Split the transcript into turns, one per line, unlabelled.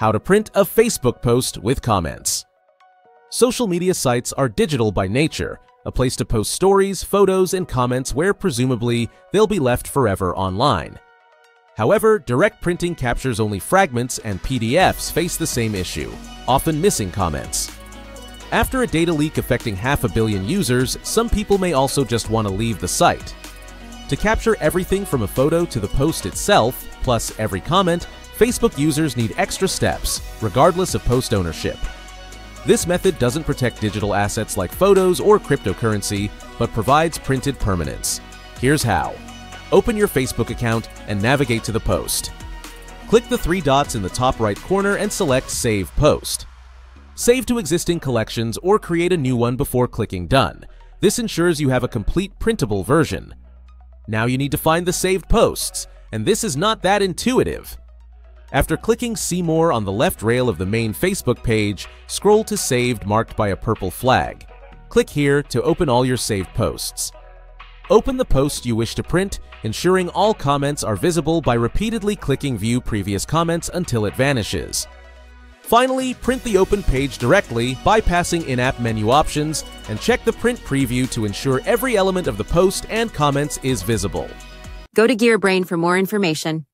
How to print a Facebook post with comments. Social media sites are digital by nature, a place to post stories, photos, and comments where presumably they'll be left forever online. However, direct printing captures only fragments and PDFs face the same issue, often missing comments. After a data leak affecting half a billion users, some people may also just want to leave the site. To capture everything from a photo to the post itself, plus every comment, Facebook users need extra steps, regardless of post ownership. This method doesn't protect digital assets like photos or cryptocurrency, but provides printed permanence. Here's how. Open your Facebook account and navigate to the post. Click the three dots in the top right corner and select Save Post. Save to existing collections or create a new one before clicking Done. This ensures you have a complete printable version. Now you need to find the saved posts, and this is not that intuitive. After clicking See More on the left rail of the main Facebook page, scroll to Saved marked by a purple flag. Click here to open all your saved posts. Open the post you wish to print, ensuring all comments are visible by repeatedly clicking View Previous Comments until it vanishes. Finally, print the open page directly, bypassing in-app menu options, and check the print preview to ensure every element of the post and comments is visible.
Go to GearBrain for more information.